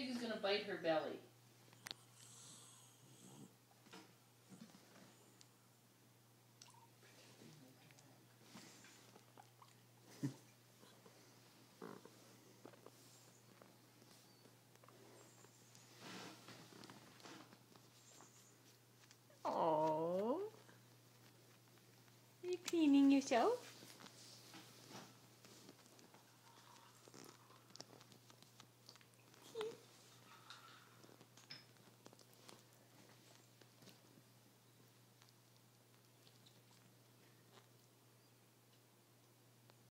pig is gonna bite her belly. Oh. Are you cleaning yourself?